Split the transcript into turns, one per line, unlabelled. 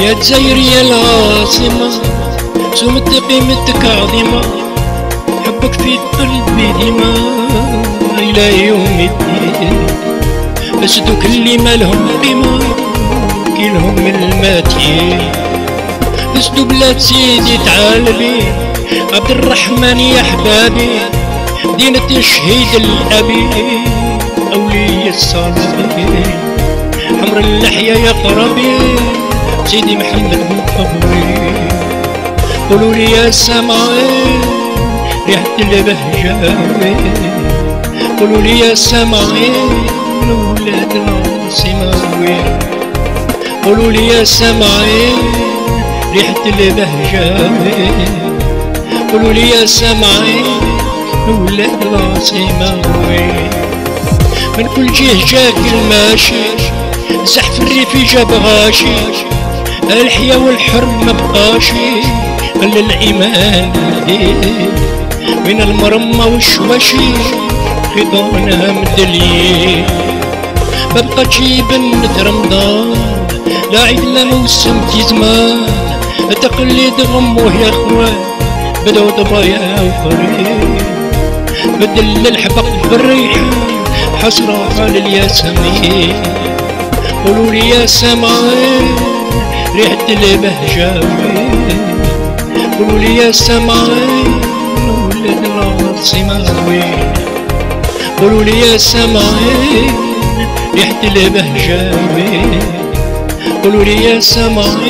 يا جزاير يا العاصمة سمت قيمتك عظيمة حبك في قلبي ديما إلى يوم الدين. أسدو كل ما لهم قيمة كلهم من الماتين. أسدو بلاد سيدي تعال بي عبد الرحمن يا حبابي دينة الشهيد الأبي أولي الصالحين. حمر اللحية يا قربي سيدي محمد بن قبري قولوا لي يا سماعي ريحة البهجة قولوا لي يا سماعي ولاد العاصمة قولوا لي يا سماعي ريحة البهجة قولوا لي يا سماعي ولاد العاصمة من كل جهة جاك الماشي زحف الريف جاب غاشي الحيا والحرم ما بقاشي الا الايمان من المرمى والشواشي خضانها مدليين ما بقاش يبنت رمضان. لا عيد لا موسم في زمان. تقليد غموه يا اخوان بدو ضبايا وقريب بدل الحبق بالريحة حسرة على الياسمين. قولوا لي يا سماء ريحة البهجة قولوا لي يا سماء ولد العاصمة وين قولوا لي يا سماء ريحة البهجة قولوا لي يا سماء